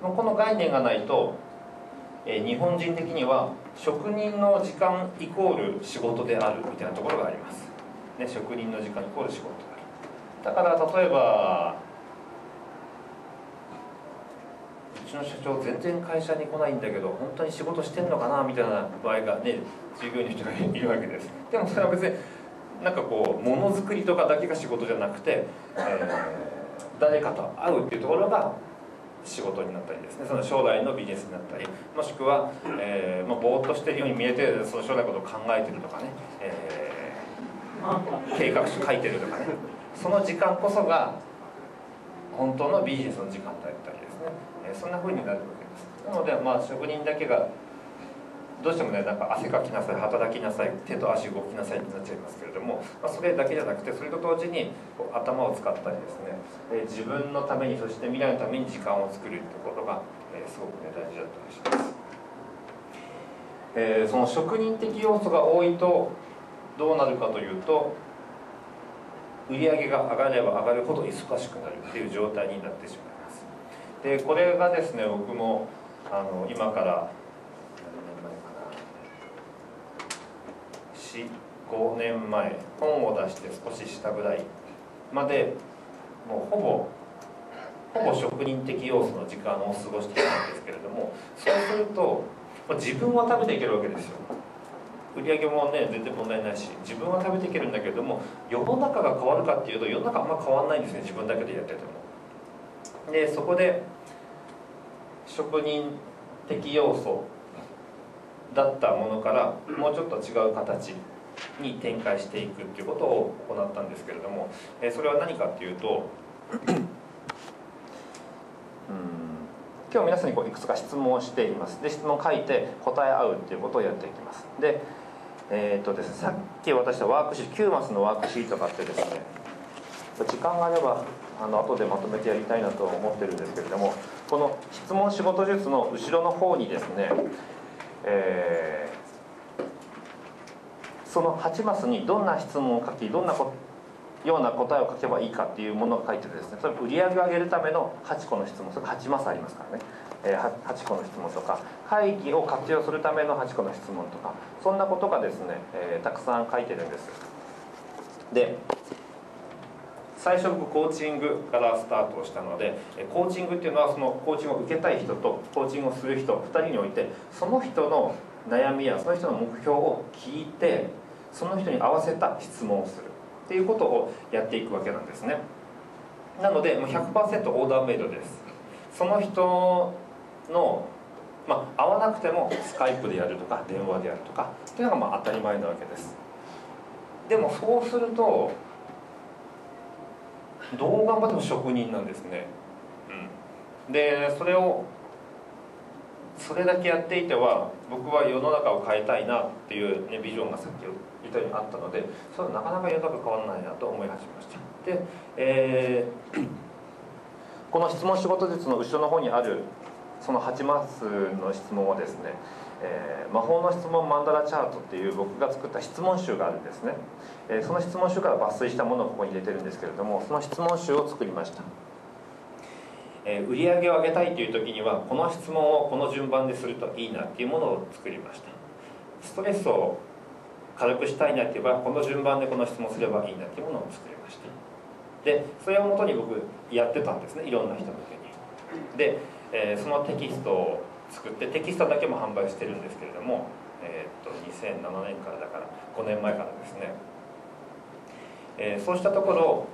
この概念がないと、え日本人的には職人の時間イコール仕事であるみたいなところがあります、ね、職人の時間イコール仕事である。だから例えばうちの社長全然会社に来ないんだけど本当に仕事してんのかなみたいな場合がね従業員の人がいるわけです。でもそれは別になんかこうものづくりとかだけが仕事じゃなくて、えー、誰かと会うっていうところが仕事になったりですねその将来のビジネスになったりもしくは、えーまあ、ぼーっとしてるように見えてその将来のことを考えてるとかね、えー、計画書書いてるとかねその時間こそが本当のビジネスの時間だったりですね、え、そんなふうになるわけです。なのでまあ職人だけがどうしてもねなんか汗かきなさい働きなさい手と足動きなさいになっちゃいますけれども、まあ、それだけじゃなくてそれと同時に頭を使ったりですね、え自分のためにそして未来のために時間を作るってことが、えすごくね大事だったりします、えー、その職人的要素が多いとどうなるかというと売り上げが上がれば上がるほど忙しくなるっていう状態になってしまいます。でこれがですね僕もあの今から45年前本を出して少ししたぐらいまでもうほぼほぼ職人的要素の時間を過ごしていたんですけれどもそうすると自分は食べていけるわけですよ。売り上げもね全然問題ないし自分は食べていけるんだけども世の中が変わるかっていうと世の中あんま変わんないんですね自分だけでやってても。でそこで職人的要素だったものからもうちょっと違う形に展開していくっていうことを行ったんですけれども、えそれは何かっていうと今日皆さんにこういくつか質問をしています。で質問を書いて答え合うっていうことをやっていきます。でえー、とですねさっき渡したワークシート9マスのワークシートがあってですね時間があればあの後でまとめてやりたいなと思ってるんですけれどもこの質問仕事術の後ろの方にですねえー、その8マスにどんな質問を書きどんなような答えを書けばいいかっていうものが書いててですねそれ売り上げを上げるための8個の質問それ8マスありますからね、えー、8個の質問とか会議を活用するための8個の質問とかそんなことがですね、えー、たくさん書いてるんです。で最初僕コーチングからスタートしたのでコーチングっていうのはそのコーチングを受けたい人とコーチングをする人2人においてその人の悩みやその人の目標を聞いてその人に合わせた質問をする。っていうことをやっていくわけなんですね。なのでもう100%オーダーメイドです。その人のまあ、会わなくてもスカイプでやるとか電話でやるとかっていうのがまあ当たり前なわけです。でもそうするとどう頑張っても職人なんですね、うん、でそれをそれだけやっていては僕は世の中を変えたいなっていう、ね、ビジョンがさっき言ったようにあったのでそれはなかなか世の中変わらないなと思い始めました。で、えー、この質問仕事術の後ろの方にあるその8マスの質問はですねえー、魔法の質問マンダラチャートっていう僕が作った質問集があるんですね、えー、その質問集から抜粋したものをここに入れてるんですけれどもその質問集を作りました、えー、売上を上げたいという時にはこの質問をこの順番でするといいなっていうものを作りました。ストレスを軽くしたいなって言えばこの順番でこの質問すればいいなっていうものを作りました。でそれをもとに僕やってたんですねいろんな人向けに。で、えー、そのテキストを作ってテキストだけも販売してるんですけれども、えー、っと2007年からだから5年前からですね、えー、そうしたところ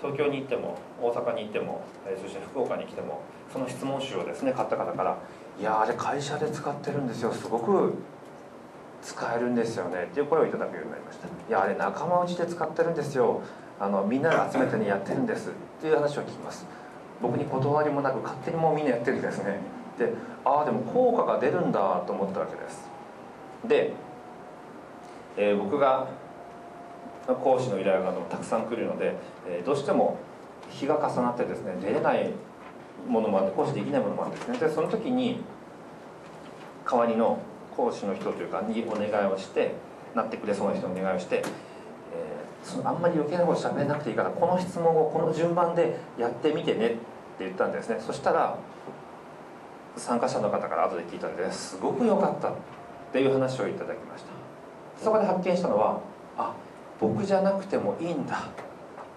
東京に行っても大阪に行っても、え、そして福岡に来てもその質問集をですね買った方から「いやあれ会社で使ってるんですよ。すごく使えるんですよね」っていう声をいただくようになりました「いやあれ仲間内で使ってるんですよ。あのみんなで集めてねやってるんです」っていう話を聞きます。僕に断りもなく勝手にもうみんなやってるんですね。でああでも効果が出るんだと思ったわけです。で、えー、僕が講師の依頼がたくさん来るので、えー、どうしても日が重なってですね出れないものもあって講師できないものもあるんですね。でその時に代わりの講師の人というかにお願いをしてなってくれそうな人にお願いをして、あんまり余計なこと喋れなくていいからこの質問をこの順番でやってみてねって言ったんですね。そしたら参加者の方から後で聞いたのです。ごく良かったっていう話をいただきました。そこで発見したのはあ僕じゃなくてもいいんだ。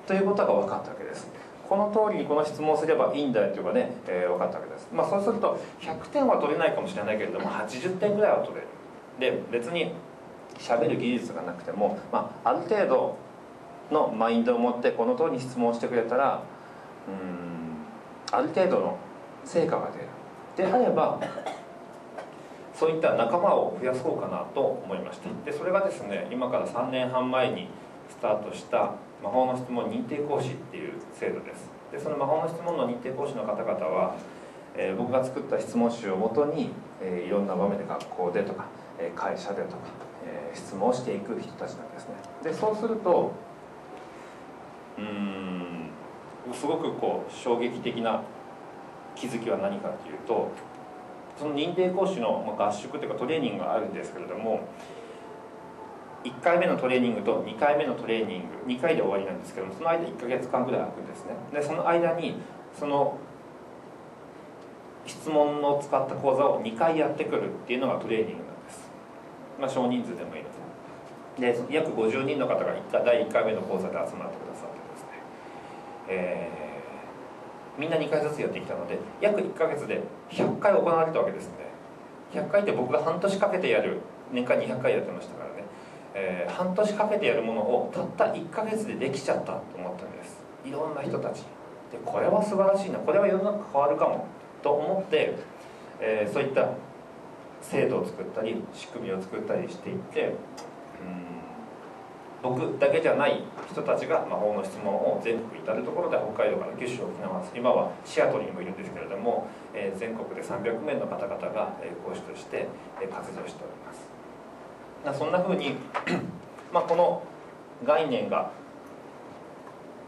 ということが分かったわけです。この通りにこの質問をすればいいんだよというかね、えー、分かったわけです。まあそうすると100点は取れないかもしれないけれども80点ぐらいは取れる。で別に喋る技術がなくても、まあ、ある程度のマインドを持ってこの通りに質問してくれたらうんある程度の成果が出る。であればそういった仲間を増やそうかなと思いました。でそれがですね今から3年半前にスタートした魔法の質問認定講師っていう制度です。でその魔法の質問の認定講師の方々は、えー、僕が作った質問集をもとに、えー、いろんな場面で学校でとか、えー、会社でとか、え質問をしていく人たちなんですね。でそうするとうん。すごくこう衝撃的な気づきは何かというとその認定講師の合宿というかトレーニングがあるんですけれども1回目のトレーニングと2回目のトレーニング2回で終わりなんですけどもその間1か月間ぐらい空くんですね。でその間にその質問の使った講座を2回やってくるっていうのがトレーニングなんです。まあ少人数でもいいので。で約50人の方が1回第1回目の講座で集まってくださっ、えーみんな2回ずつやってきたので約1か月で100回行われたわけですね100回って僕が半年かけてやる年間200回やってましたからね、えー、半年かけてやるものをたった1か月でできちゃったと思ったんです。いろんな人たち。でこれは素晴らしいなこれは世の中変わるかもと思って、えー、そういった制度を作ったり仕組みを作ったりしていってうん僕だけじゃない人たちが魔法の質問を全国至る所で北海道から九州沖縄今はシアトルにもいるんですけれども、えー、全国で300名の方々が、講師として、活動しております。そんなふうに まあ、この概念が、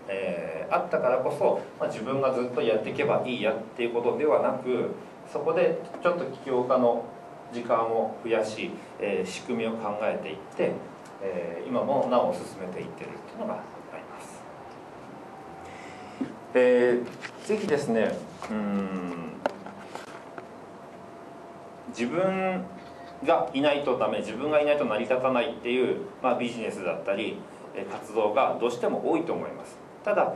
えー、あったからこそ、まあ、自分がずっとやっていけばいいやっていうことではなくそこでちょっと起業家の時間を増やし、えー、仕組みを考えていってえー、今もなお進めていってるっていうのがあります。えー、ぜひですねうん自分がいないとダメ自分がいないと成り立たないっていう、まあ、ビジネスだったり活動がどうしても多いと思いますただ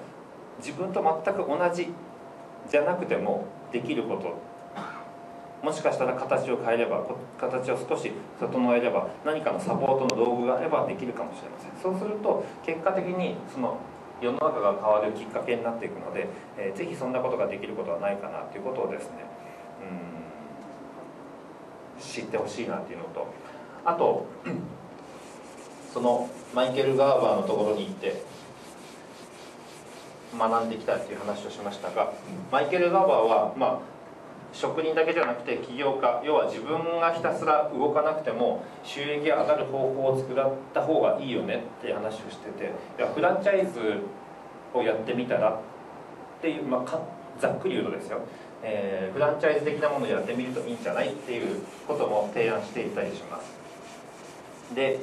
自分と全く同じじゃなくてもできることもしかしたら形を変えれば形を少し整えれば何かのサポートの道具があればできるかもしれません。そうすると結果的にその世の中が変わるきっかけになっていくので、えー、ぜひそんなことができることはないかなということをですねうん知ってほしいなっていうのとあと そのマイケル・ガーバーのところに行って学んできたっていう話をしましたがマイケル・ガーバーはまあ職人だけじゃなくて起業家要は自分がひたすら動かなくても収益が上がる方法を作った方がいいよねっていう話をしてていやフランチャイズをやってみたらっていう、まあ、ざっくり言うとですよ、えー、フランチャイズ的なものをやってみるといいんじゃないっていうことも提案していたりします。で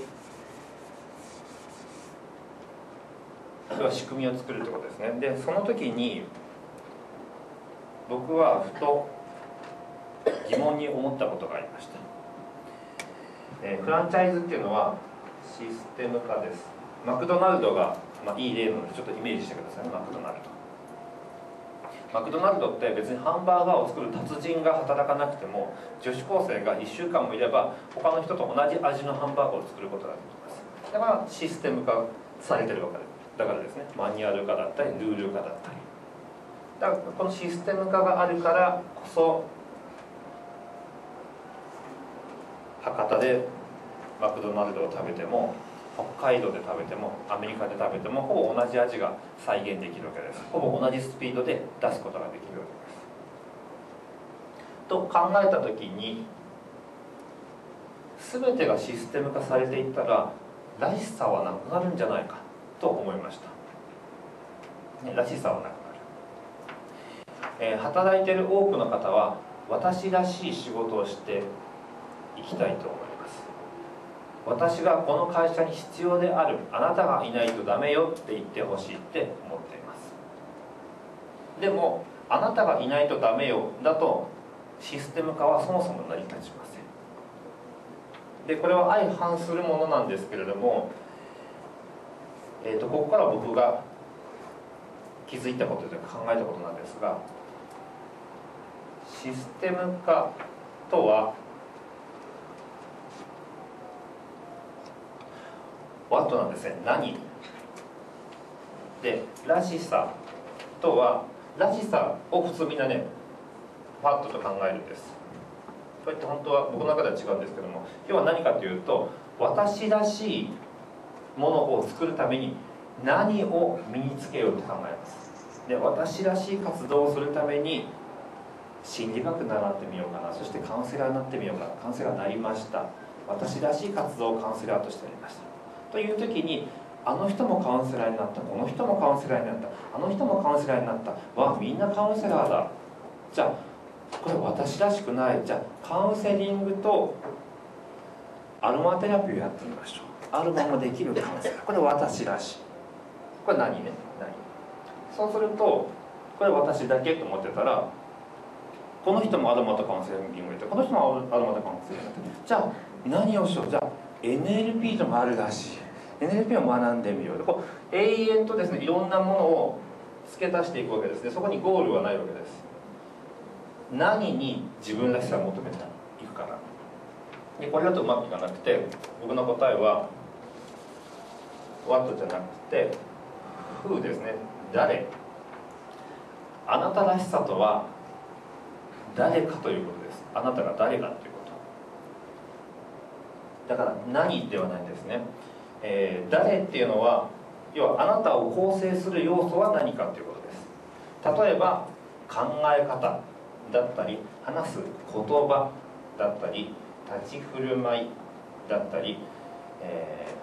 は仕組みを作るってことですね。でその時に僕はふと疑問に思ったことがありました、えー、フランチャイズっていうのはシステム化です。マクドナルドが、まあ、いい例なのでちょっとイメージしてくださいマクドナルド。マクドナルドって別にハンバーガーを作る達人が働かなくても女子高生が1週間もいれば他の人と同じ味のハンバーガーを作ることができます。だからシステム化されてるわけですだからですね。マニュアル化だったりルール化だったり。だからこのシステム化があるからこそ博多でマクドナルドを食べても北海道で食べてもアメリカで食べてもほぼ同じ味が再現できるわけです。ほぼ同じスピードで出すことができるわけです。と考えた時に全てがシステム化されていったららしさはなくなるんじゃないかと思いました、ね、らしさはなくなる、えー、働いてる多くの方は私らしい仕事をしていきたいと思います私がこの会社に必要であるあなたがいないとダメよって言ってほしいって思っています。でもあなたがいないとダメよだとシステム化はそもそも成り立ちません。でこれは相反するものなんですけれども、えーと、ここから僕が気づいたことで考えたことなんですがシステム化とはワットなんですね。何でらしさとはらしさを普通みんなねファットと考えるんです。これって本当は僕の中では違うんですけども要は何かというと私らしいものを作るために何を身につけようと考えます。で私らしい活動をするために心理学習ってみようかな。そしてカウンセラーになってみようかな。カウンセラーになりました。私らしい活動をカウンセラーとしてやりました。という時にあの人もカウンセラーになったこの人もカウンセラーになったあの人もカウンセラーになった。わあみんなカウンセラーだ。じゃあこれ私らしくない。じゃあカウンセリングとアロマテラピーをやってみましょう。アロマもできるカウンセラー。これ私らしい。これ何ね？何？そうするとこれ私だけと思ってたらこの人もアロマとカウンセリングやこの人もアロマとカウンセリングやってじゃあ何をしよう？じゃあ NLP ともあるらしい。NLP を学んでみよう。こう永遠とですねいろんなものを付け足していくわけですね。そこにゴールはないわけです。何に自分らしさを求めていくかな。でこれだとうまくいかなくて僕の答えは「what」じゃなくて「who」ですね。誰？あなたらしさとは誰かということです。あなたが誰かということ。だから何ではないんですね、えー、誰っていうのは要はあなたを構成する要素は何かということです。例えば考え方だったり話す言葉だったり立ち振る舞いだったり、え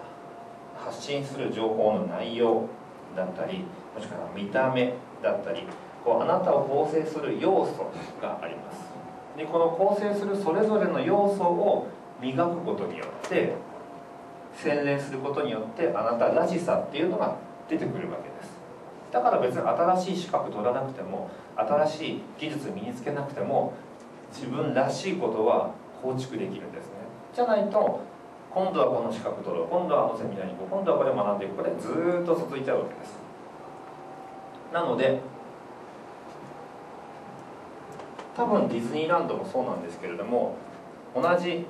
ー、発信する情報の内容だったりもしくは見た目だったりこうあなたを構成する要素があります。でこの構成するそれぞれの要素を磨くことによって洗練することによってあなたらしさっていうのが出てくるわけです。だから別に新しい資格取らなくても新しい技術身につけなくても自分らしいことは構築できるんですね。じゃないと今度はこの資格取ろう今度はあのセミナーに行こう今度はこれ学んでいくこれずっと続いちゃうわけです。なので多分ディズニーランドもそうなんですけれども同じ